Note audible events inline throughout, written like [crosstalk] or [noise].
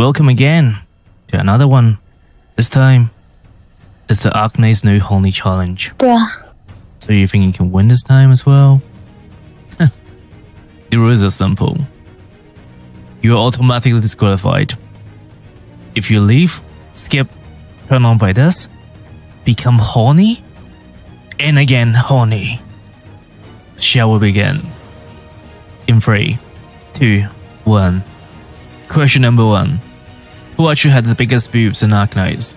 Welcome again to another one. This time, it's the Arknights new Honey Challenge. Bruh. So you think you can win this time as well? the rules are simple. You are automatically disqualified. If you leave, skip, turn on by this, become horny, and again horny. Shall we begin? In three, two, one. Question number one. Pikachu had the biggest boobs in Arknights.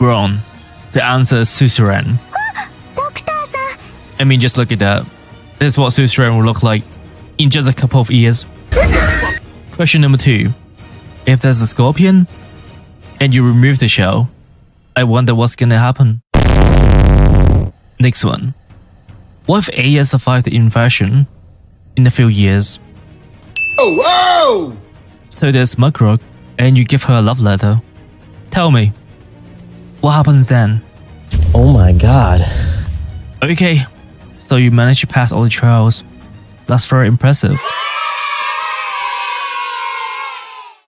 on. The answer is Suzuran. [gasps] I mean, just look at that. This is what Suzuran will look like in just a couple of years. [laughs] Question number two. If there's a scorpion and you remove the shell, I wonder what's gonna happen. Next one. What if Eyja survived the invasion in a few years? Oh, whoa! So there's Mudrock, and you give her a love letter. Tell me, what happens then? Oh my god. Okay, so you managed to pass all the trials. That's very impressive.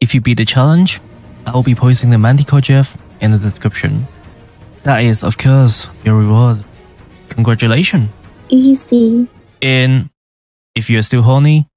If you beat the challenge, I will be posting the Manticore Jeff in the description. That is, of course, your reward. Congratulations. Easy. And if you're still horny,